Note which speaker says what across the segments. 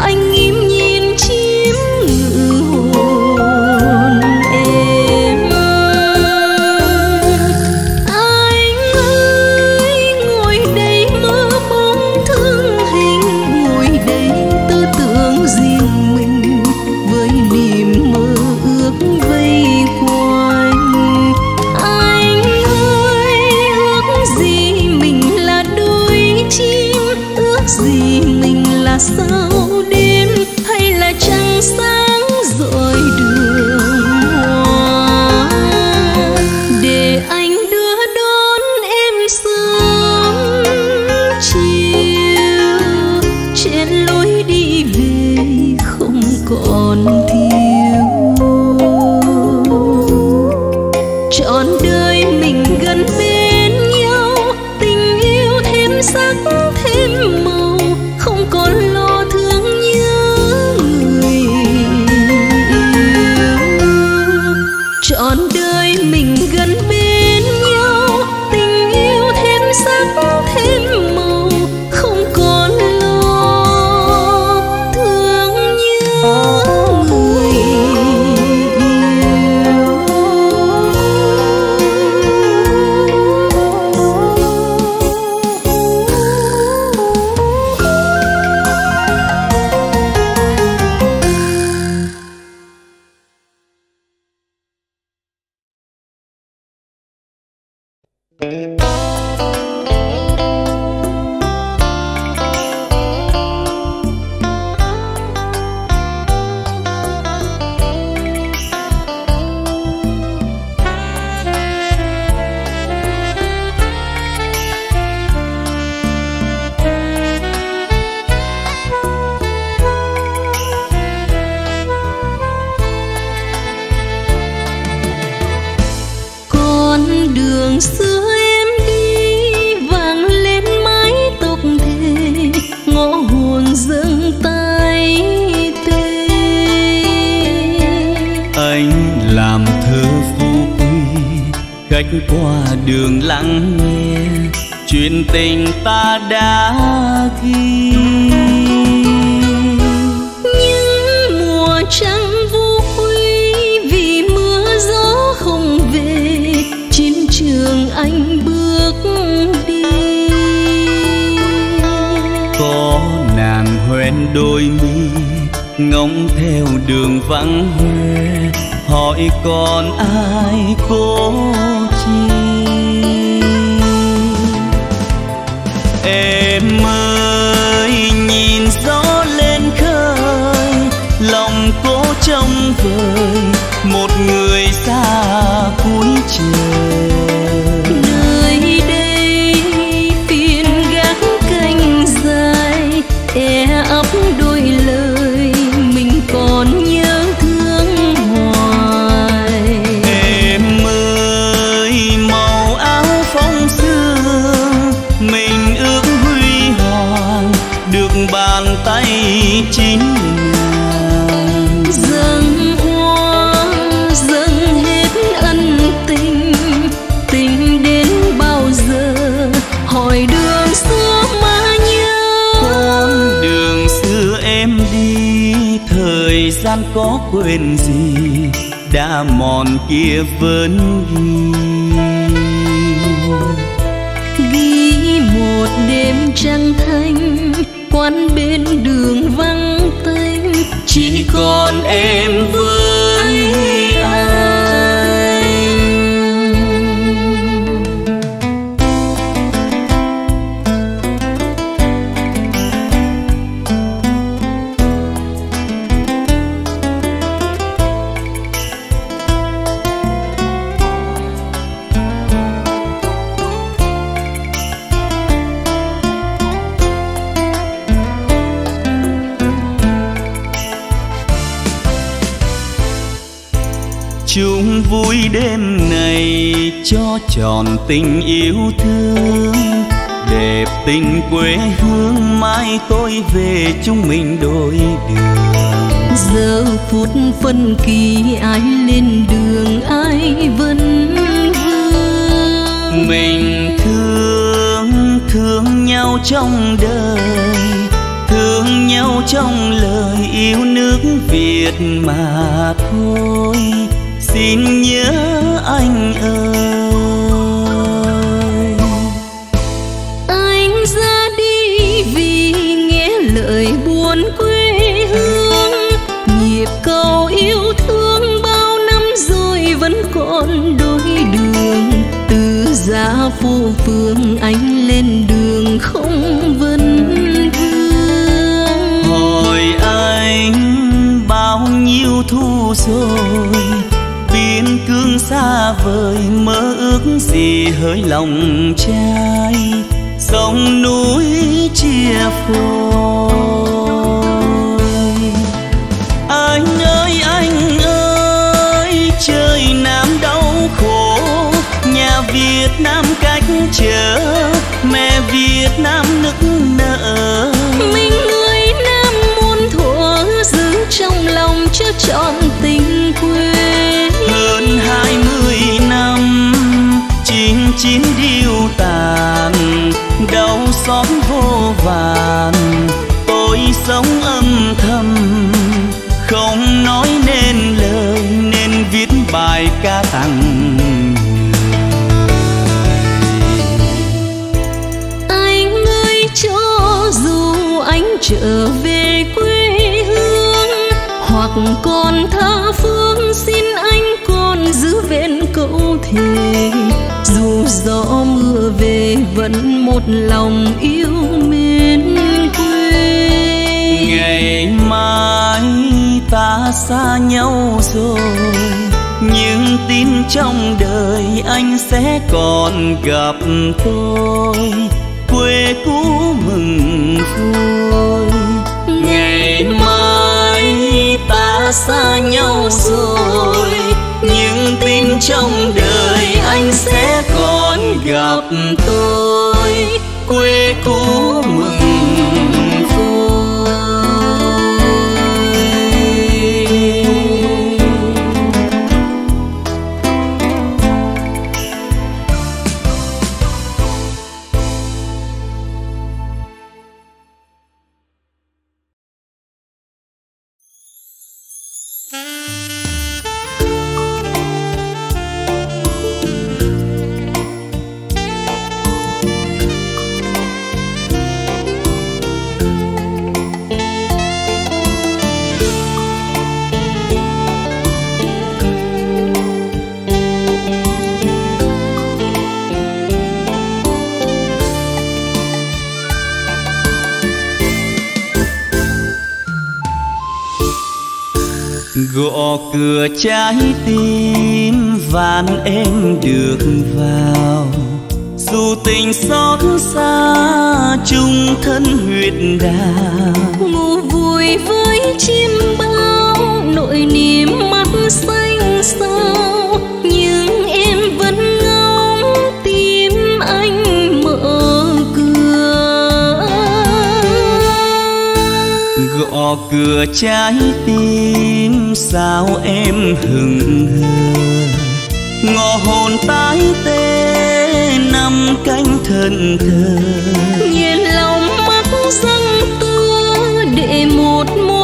Speaker 1: anh yêu con khách qua đường lắng nghe chuyện tình ta đã ghi. Những mùa trắng vô huy vì mưa gió không về chiến trường
Speaker 2: anh
Speaker 1: bước đi. Có nàng
Speaker 2: hoen đôi mi ngóng theo đường vắng hoe hỏi còn ai cô? Vời một người xa cuối trời
Speaker 1: nơi đây phiên gác canh dài e ấp đôi
Speaker 2: có quên gì đã mòn kia vẫn ghi
Speaker 1: ghi một đêm trăng thanh quán bên đường vắng tênh
Speaker 2: chỉ còn em với tròn tình yêu thương đẹp tình quê hương mai tôi về chúng mình đôi đường.
Speaker 1: Giờ phút phân kỳ ai lên đường ai vẫn vương.
Speaker 2: Mình thương thương nhau trong đời thương nhau trong lời yêu nước việt mà thôi. Xin nhớ
Speaker 1: giá phố phường anh lên đường không vấn thương.
Speaker 2: hỏi anh bao nhiêu thu rồi biên cương xa vời mơ ước gì hỡi lòng trai sông núi chia phôi
Speaker 1: chưa trọn tình quê.
Speaker 2: Hơn hai mươi năm chín chín điêu tàn đau xót vô vàn. Tôi sống âm thầm không nói nên lời nên viết bài ca tặng.
Speaker 1: Anh ơi cho dù anh trở về quê hoặc còn tha phương xin anh còn giữ vẹn câu thề dù gió mưa về vẫn một lòng yêu mến quê.
Speaker 2: Ngày mai ta xa nhau rồi, nhưng tin trong đời anh sẽ còn gặp tôi. Quê cũ mừng vui xa nhau rồi. Nhưng tin trong đời anh sẽ còn gặp tôi. Quê cũ cửa trái tim vạn em được vào. Dù tình xót xa, chung thân huyệt đào
Speaker 1: ngủ vui với chim bao nội niềm mắt xa
Speaker 2: gõ cửa trái tim, sao em hừng hờ? Ngõ hồn tái tê, nằm cánh thân thờ.
Speaker 1: Nhìn lòng mắt răng tưa để một môi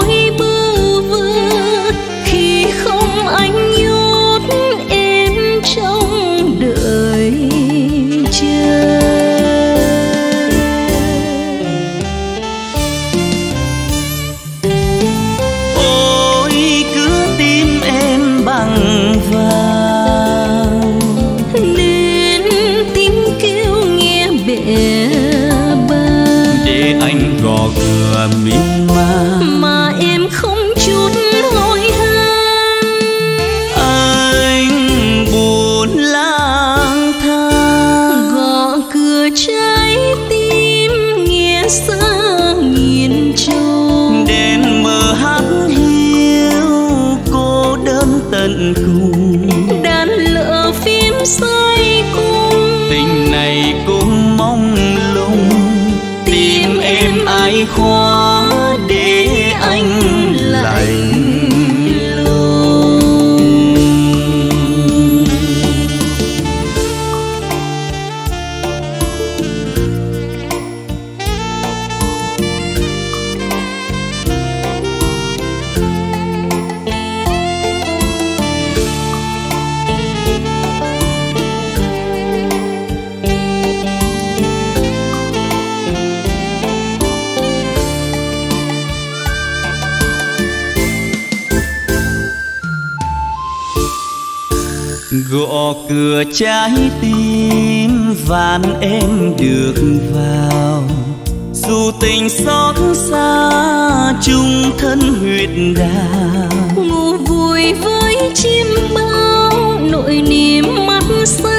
Speaker 1: em trái tim
Speaker 2: van em được vào. Dù tình xót xa, chung thân huyệt đào.
Speaker 1: Ngủ vui với chim bao, nỗi niềm mắt xa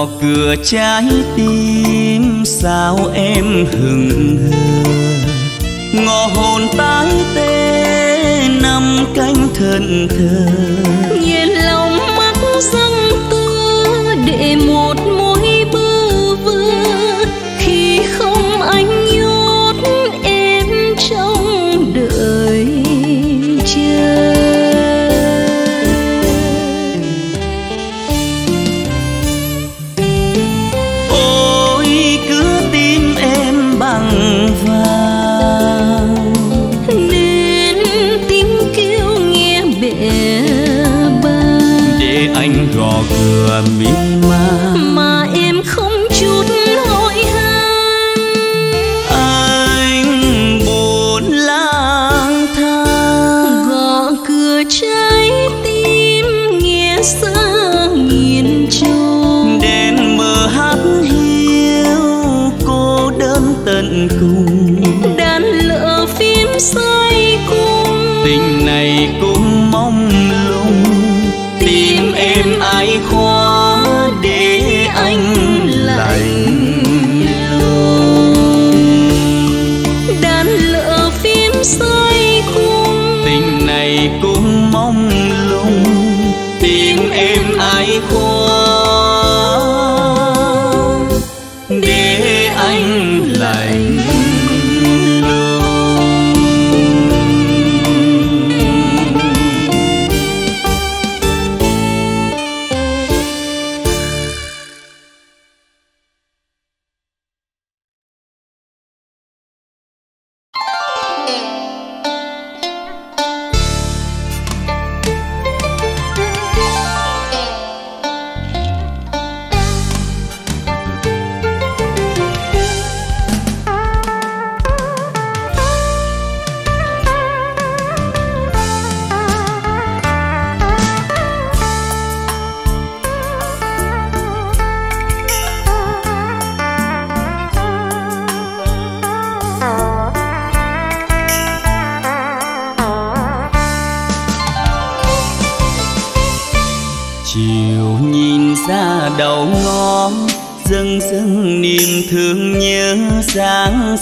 Speaker 2: gõ cửa trái tim, sao em hừng hờ? Ngõ hồn tái tê nằm cánh thân thờ.
Speaker 1: Nhìn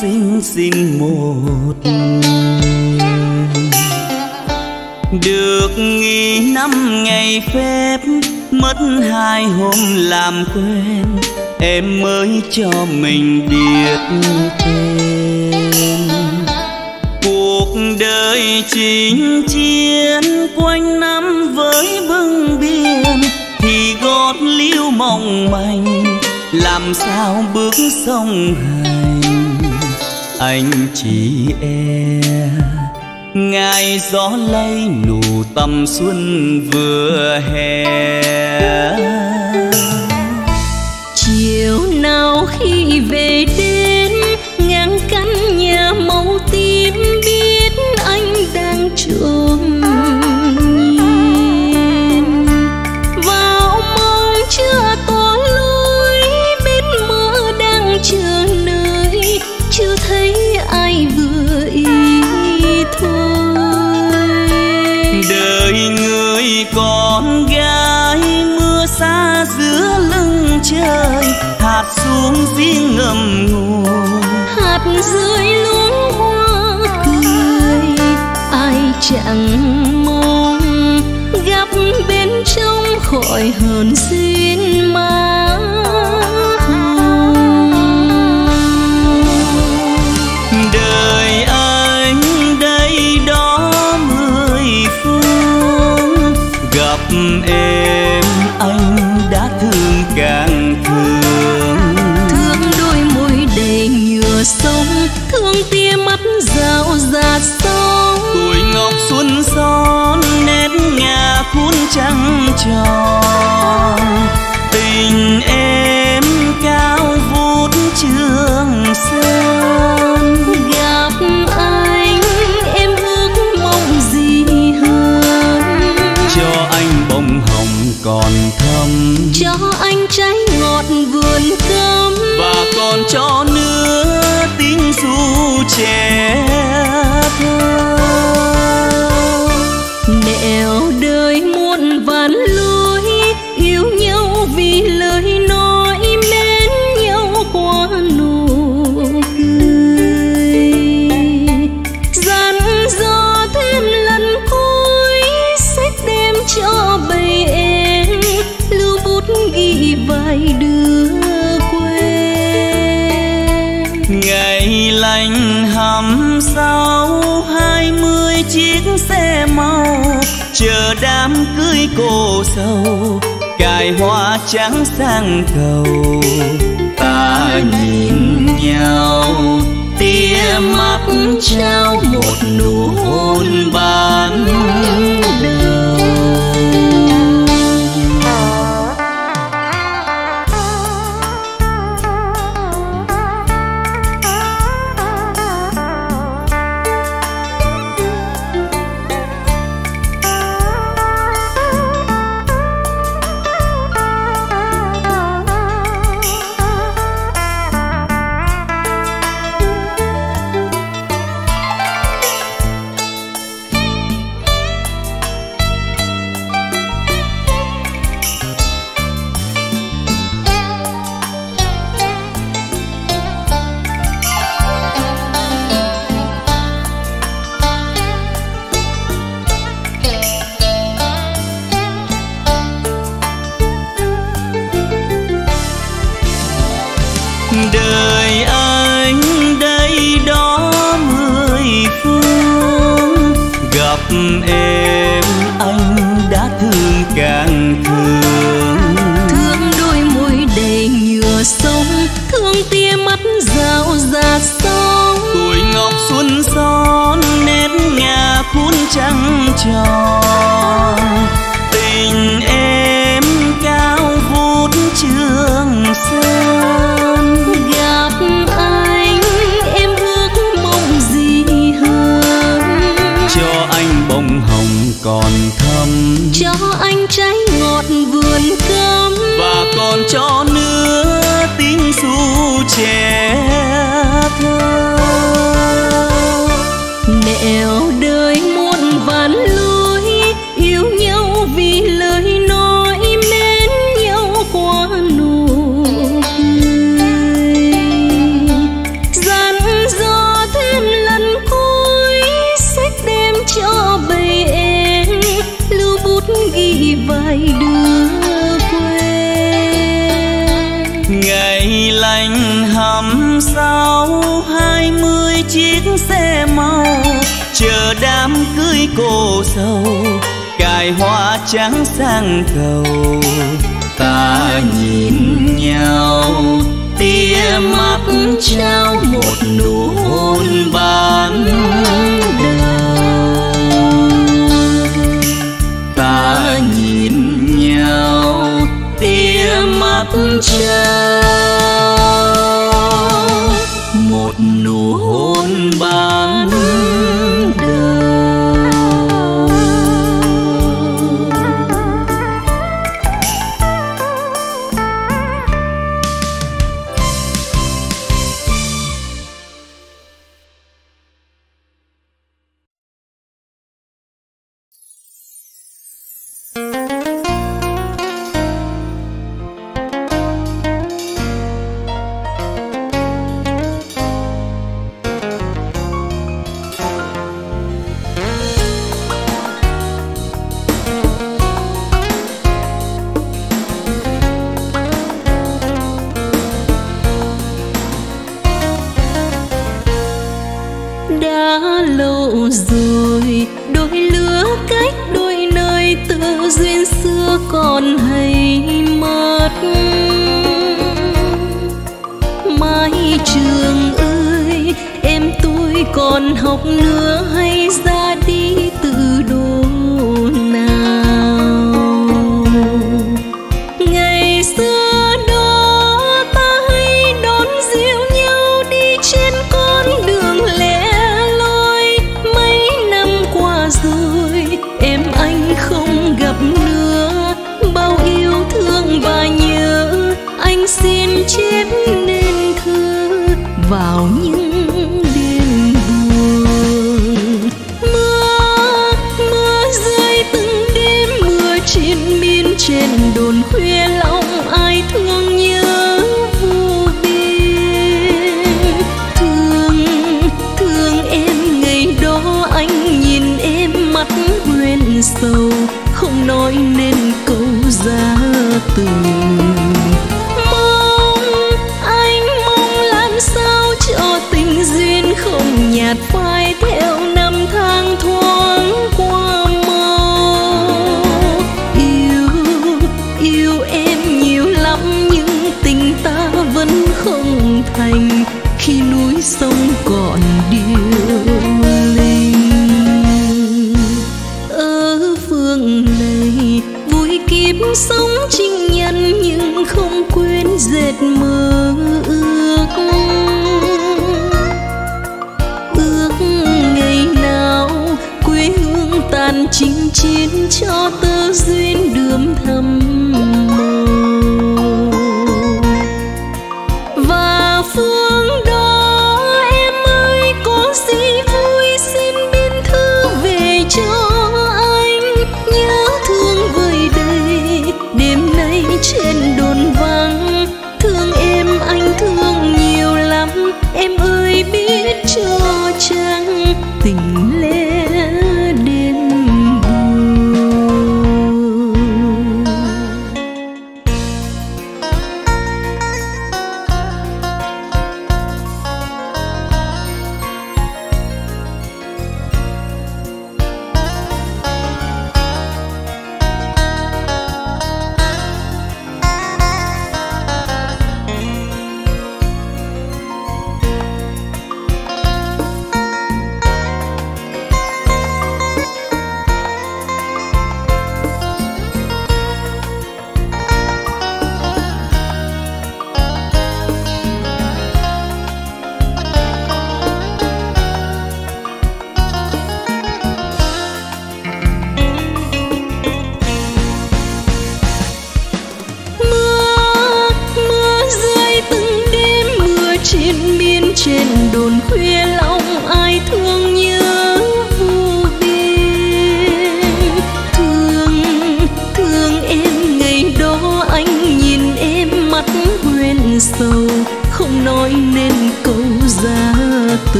Speaker 1: xinh xinh một
Speaker 2: được nghỉ năm ngày phép, mất hai hôm làm quen. Em mới cho mình điệt tên. Cuộc đời chính chiến quanh năm với bưng biên thì gót liêu mong manh. Làm sao bước sông hà anh chị e. Ngài gió lay nụ tầm xuân vừa hè.
Speaker 1: Chiều nào khi về
Speaker 2: xuống riêng ngầm ngùa
Speaker 1: hạt dưới luống hoa tươi ai chẳng mong. Gặp bên trong khỏi hờn
Speaker 2: duyên mai. trắng tròn. Tình em năm sau, hai mươi chiếc xe màu chờ đám cưới cô sâu cài hoa trắng sang cầu ta nhìn nhau, tia mắt trao một nụ hôn ban đầu.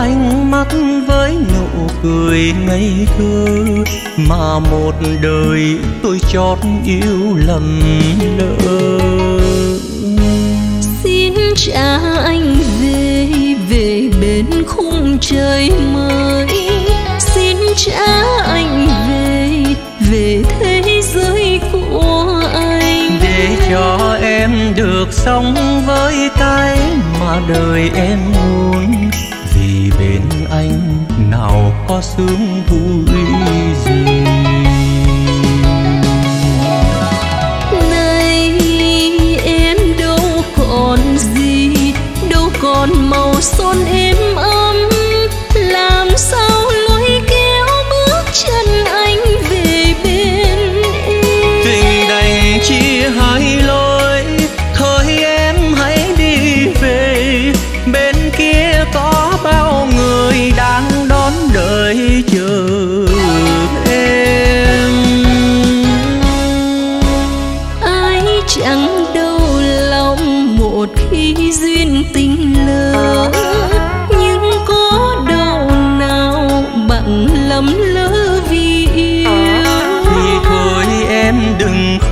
Speaker 3: ánh mắt với nụ cười ngây thơ mà một đời tôi chót yêu lầm lỡ.
Speaker 1: Xin cha anh về về bên khung trời mới. Xin cha anh về về thế giới của anh.
Speaker 3: Để cho em được sống với cái mà đời em muốn nào có sướng vui gì?
Speaker 1: Nay em đâu còn gì, đâu còn màu son em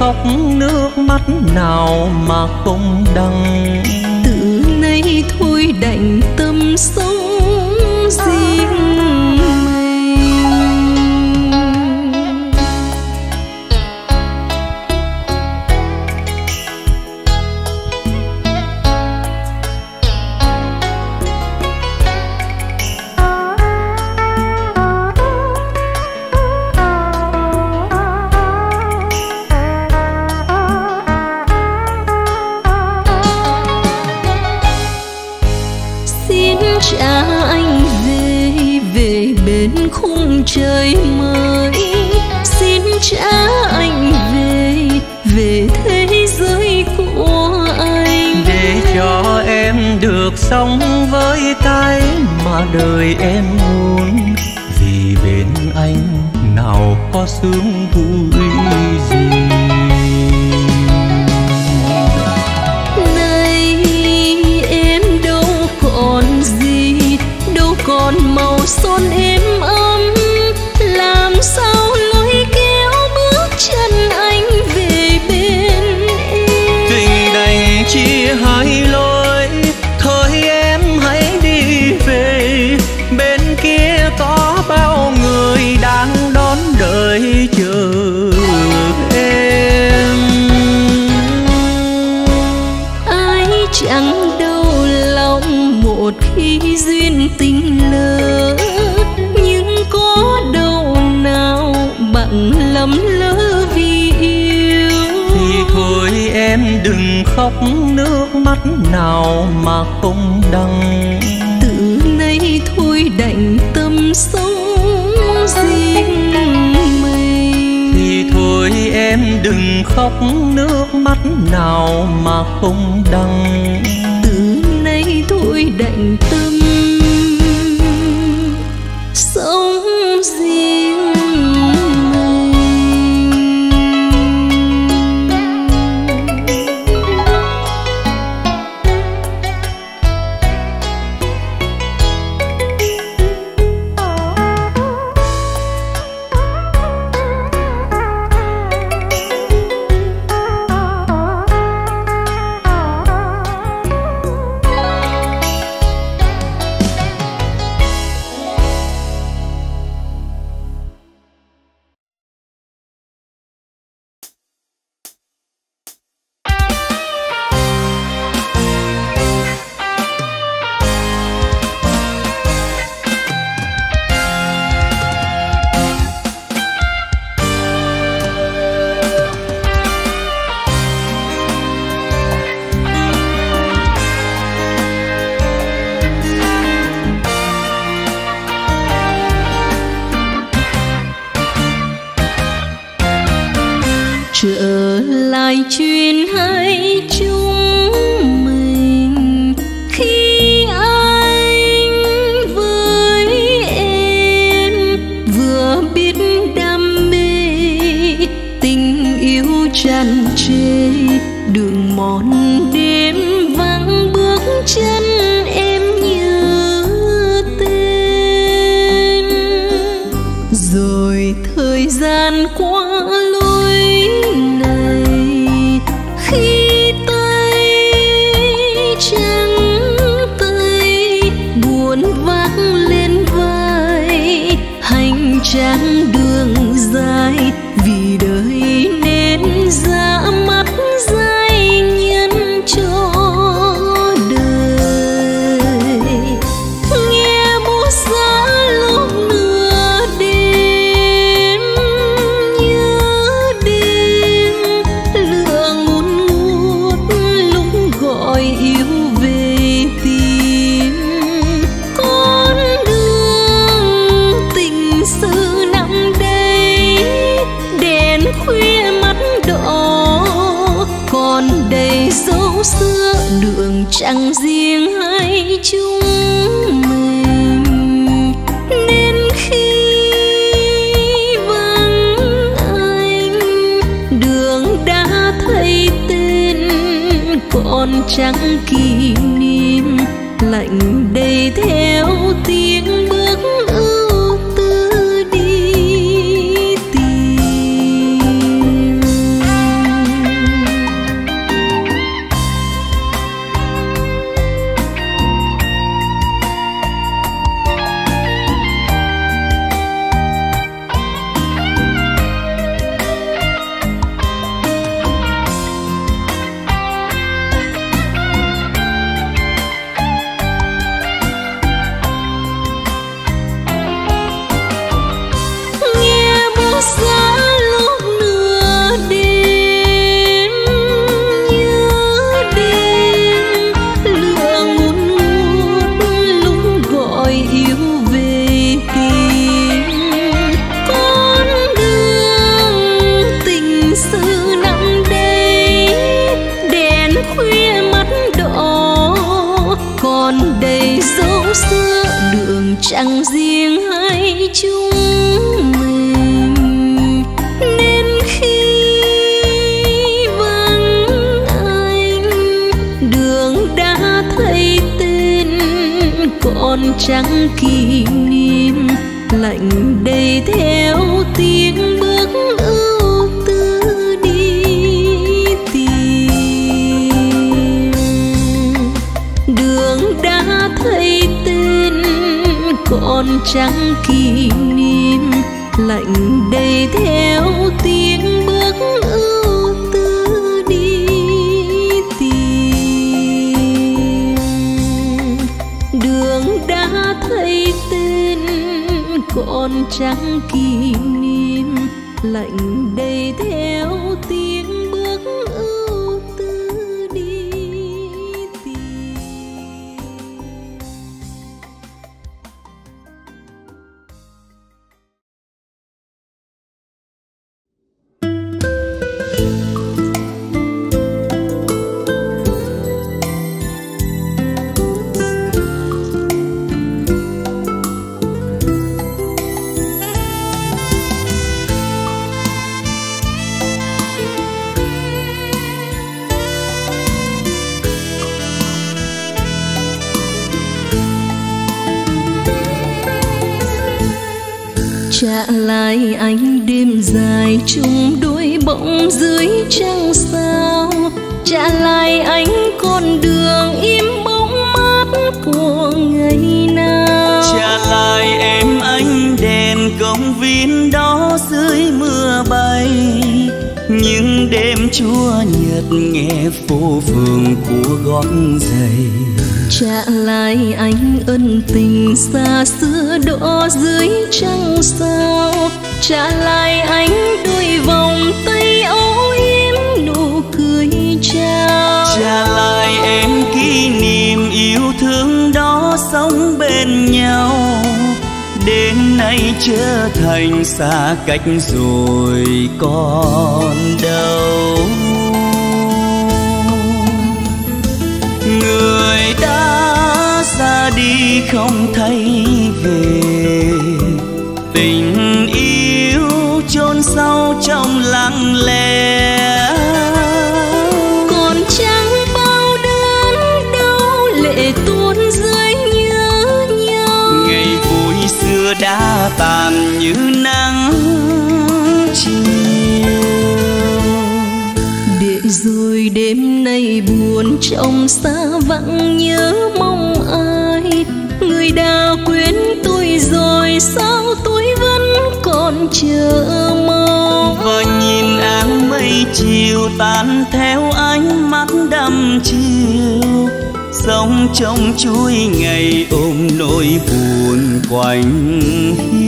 Speaker 3: khóc nước mắt nào mà không đắng.
Speaker 1: Từ nay thôi đành tâm sống
Speaker 3: em đừng khóc nước mắt nào mà không đắng.
Speaker 1: Từ nay thôi đành tâm sống riêng mình.
Speaker 3: Thì thôi em đừng khóc nước mắt nào mà không đắng.
Speaker 1: Từ nay thôi đành tâm thấy tên còn chẳng kỷ niệm lạnh đầy theo tiếng lại anh đêm dài chung đôi bóng dưới trăng sao. Trả lại anh con đường im bóng mát của ngày nào.
Speaker 2: Trả lại em ánh đèn công viên đó dưới mưa bay. Những đêm chúa nhật nghe phố phường của gót giày.
Speaker 1: Trả lại anh ân tình xa xưa đỏ dưới trăng sao trả lại anh đôi vòng tay âu yếm nụ cười chào.
Speaker 2: Trả lại em kỷ niệm yêu thương đó sống bên nhau. Đến nay trở thành xa cách rồi còn đâu. Người đã ra đi không thấy chôn sâu trong lặng lẽ.
Speaker 1: Còn chẳng bao đớn đau lệ tuôn rơi nhớ nhau.
Speaker 2: Ngày vui xưa đã tàn như nắng chiều.
Speaker 1: Để rồi đêm nay buồn trong xa vắng nhớ mong ai. Người đã quên tôi rồi sao tôi con chờ mong
Speaker 2: và nhìn áng mây chiều tan theo ánh mắt đăm chiều sống trong chuỗi ngày ôm nỗi buồn quanh. hiu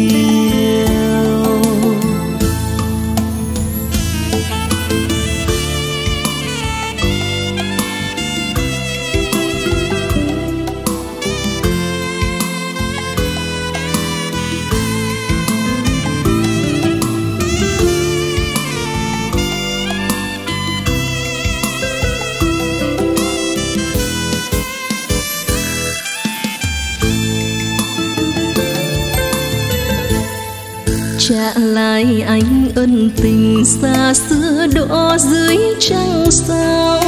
Speaker 1: ân tình xa xưa đỗ dưới trăng sao?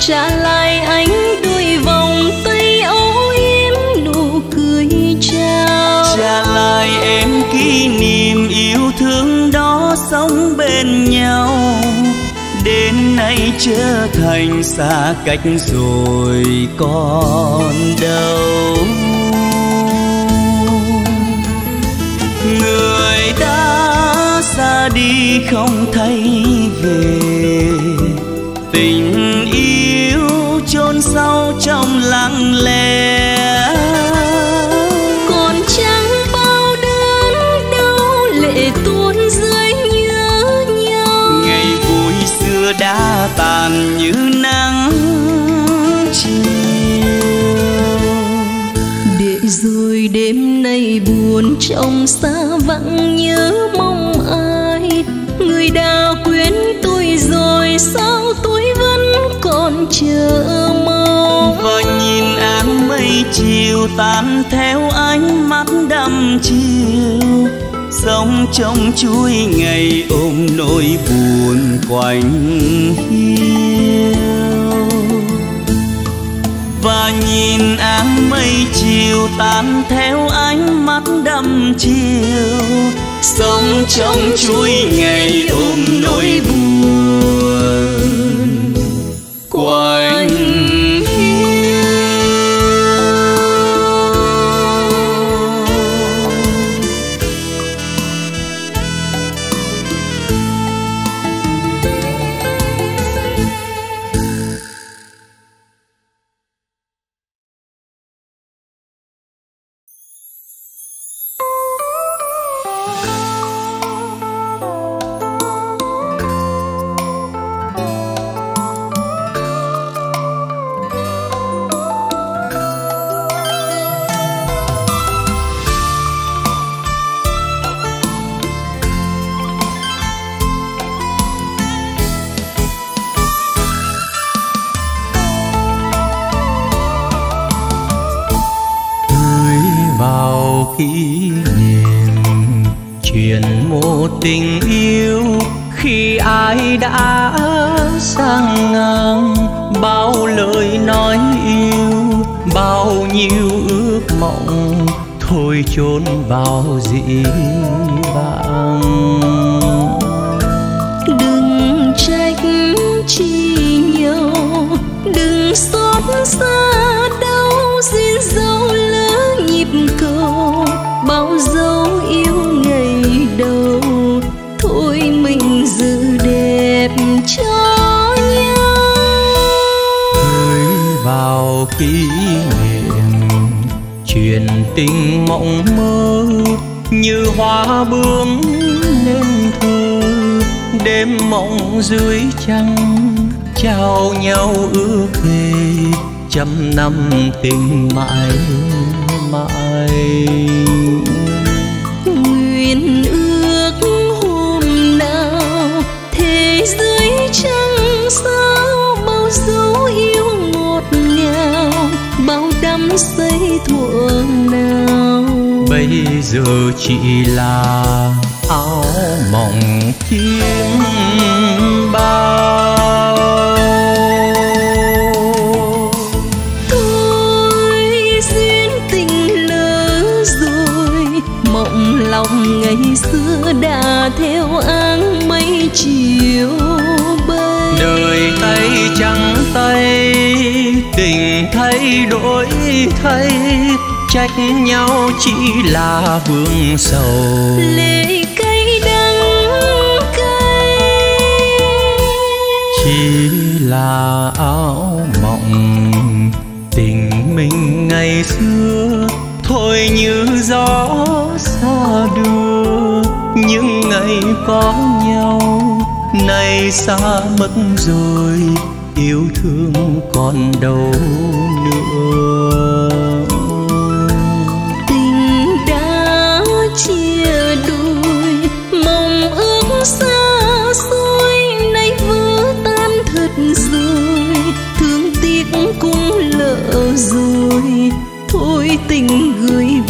Speaker 1: Trả lại anh đôi vòng tay âu yếm nụ cười chào.
Speaker 2: Trả lại em kỷ niệm yêu thương đó sống bên nhau. Đến nay trở thành xa cách rồi còn đâu. Đi không thấy về. Tình yêu chôn sâu trong lặng lẽ.
Speaker 1: Còn chẳng bao đớn đau lệ tuôn rơi nhớ nhau.
Speaker 2: Ngày vui xưa đã tàn như nắng chiều.
Speaker 1: Để rồi đêm nay buồn trong xa vắng nhớ mong đã quên tôi rồi, sao tôi vẫn còn chờ mong?
Speaker 2: Và nhìn áng mây chiều tan theo ánh mắt đăm chiều sống trong chuỗi ngày ôm nỗi buồn quanh hiu. Và nhìn áng mây chiều tan theo ánh mắt đăm chiều sống trong chuỗi ngày ôm nỗi buồn.
Speaker 3: Quanh trăm năm tình mãi mãi.
Speaker 1: Nguyện ước hôm nào thế dưới trăng sao bao dấu yêu ngọt ngào bao đắm say thuở nào.
Speaker 3: Bây giờ chỉ là áo mộng kiếm bao
Speaker 1: ngày xưa đã theo áng mây chiều bay.
Speaker 3: Đời tay trắng tay tình thay đổi thay trách nhau chỉ là vương sầu.
Speaker 1: Lệ cay đắng cay.
Speaker 3: Chỉ là áo mộng tình mình ngày xưa thôi như gió xa đưa. Những ngày có nhau, nay xa mất rồi, yêu thương còn đâu nữa.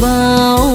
Speaker 3: Bao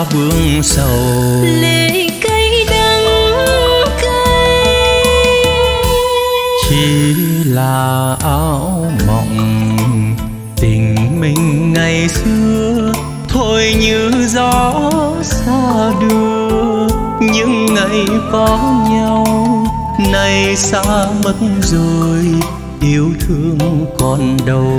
Speaker 3: là vương sầu.
Speaker 1: Lệ cay đắng cay.
Speaker 3: Chỉ là áo mộng tình mình ngày xưa thôi như gió xa đưa. Những ngày có nhau nay xa mất rồi yêu thương còn đâu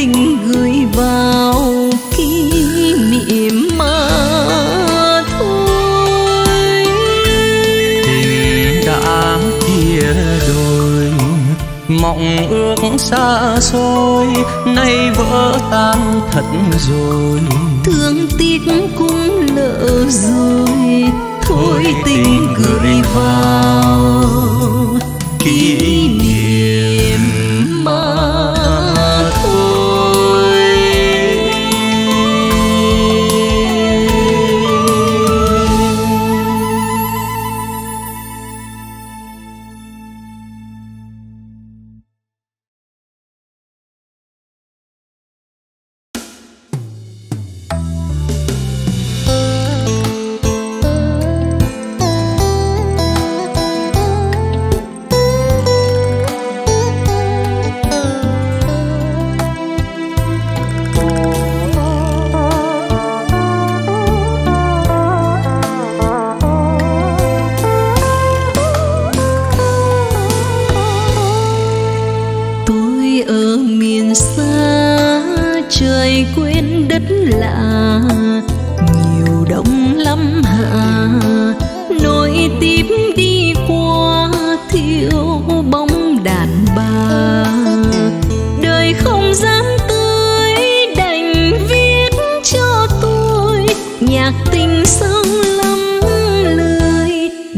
Speaker 1: tình gửi vào kỷ niệm mà thôi.
Speaker 3: Tình đã chia đôi mộng ước xa xôi nay vỡ tan thật rồi.
Speaker 1: Thương tiếc cũng lỡ rồi thôi tình gửi vào kỷ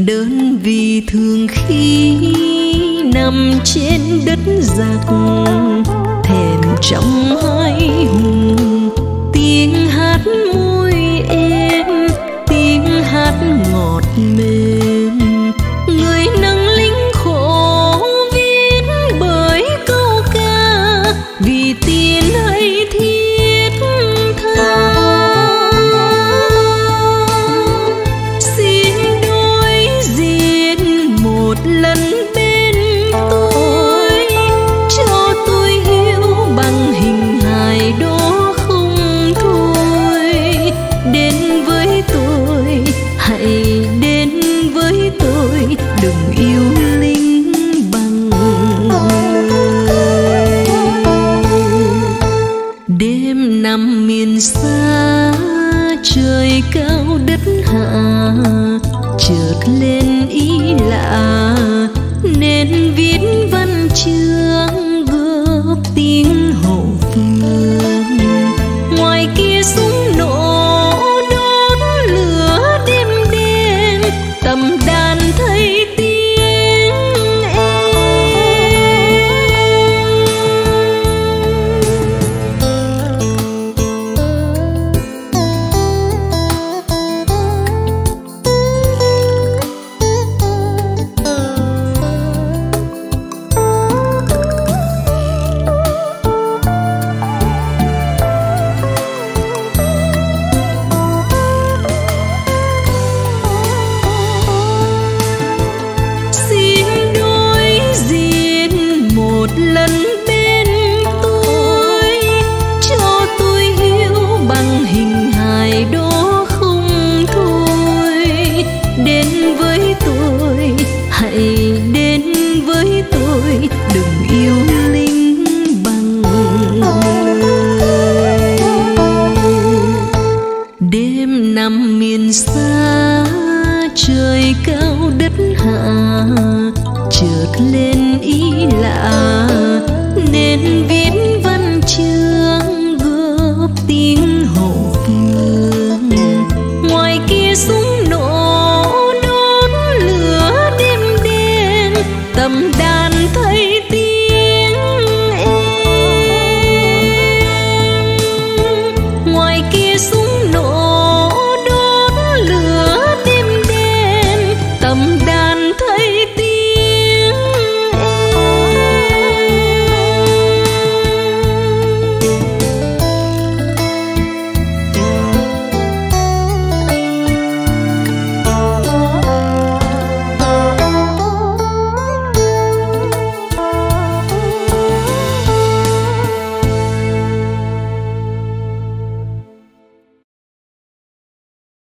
Speaker 1: đơn vì thường khi nằm trên đất giặc. Thèm trong hai hùng, tiếng hát muôn